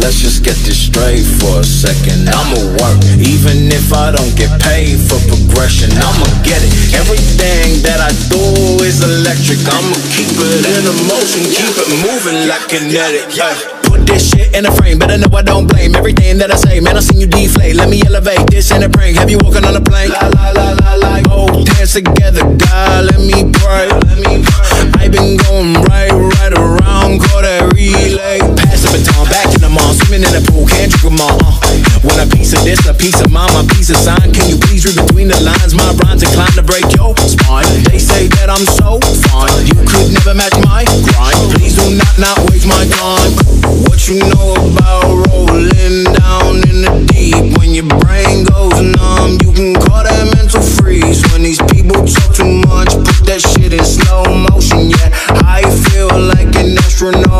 Let's just get this straight for a second. I'ma work, even if I don't get paid for progression. I'ma get it. Everything that I do is electric. I'ma keep it in a motion, keep it moving like kinetic. Yeah. Put this shit in a frame, better know I don't blame everything that I say. Man, I seen you deflate. Let me elevate this in a prank. Have you walking on a plane? La la la la la. Oh, dance together, God. Let me pray. Let me pray. I been going this, a piece of mine, my piece of sign. Can you please read between the lines? My rhymes inclined to break your spine. They say that I'm so fine, you could never match my grind. Please do not not waste my time. What you know about rolling down in the deep? When your brain goes numb, you can call that mental freeze. When these people talk too much, put that shit in slow motion. Yeah, I feel like an astronaut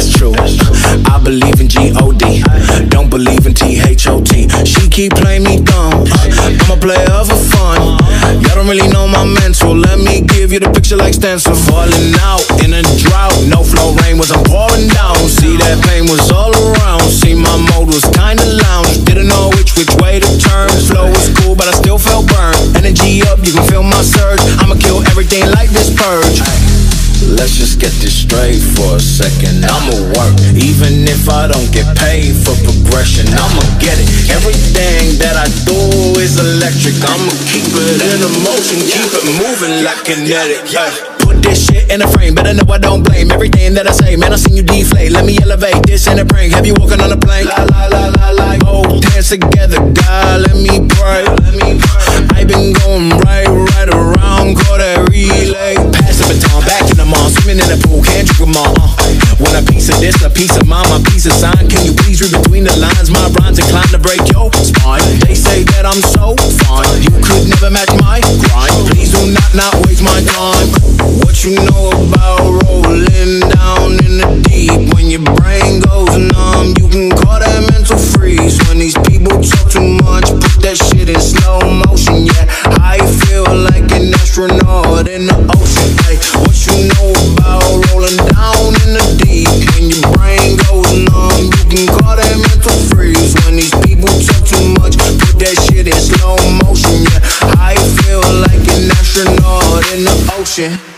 that's true. I believe in G-O-D. Don't believe in T-H-O-T. She keep playing me dumb. I'm a player for fun. Y'all don't really know my mental. Let me give you the picture like stencil. Falling out in a drought. No flow rain was I'm pouring down. See that pain was all around. See my mode was kinda lounge. Didn't know which which way to turn. Flow for a second. I'ma work, even if I don't get paid for progression. I'ma get it. Everything that I do is electric. I'ma keep it in motion, keep it moving like kinetic. Yeah. Put this shit in a frame, better know I don't blame everything that I say. Man, I seen you deflate. Let me elevate this in a prank. Have you walking on a plane? La la la la la. Oh, dance together, God. Let me pray. Let me pray. I been going right, right around, call that relay. Pass the baton, back in the mall, swimming in the pool, them all. Want a piece of this, a piece of mine, my piece of sign. Can you please read between the lines? My rhymes inclined to break your spine. They say that I'm so fine, you could never match my grind. Please do not not waste my time. What you know about rolling in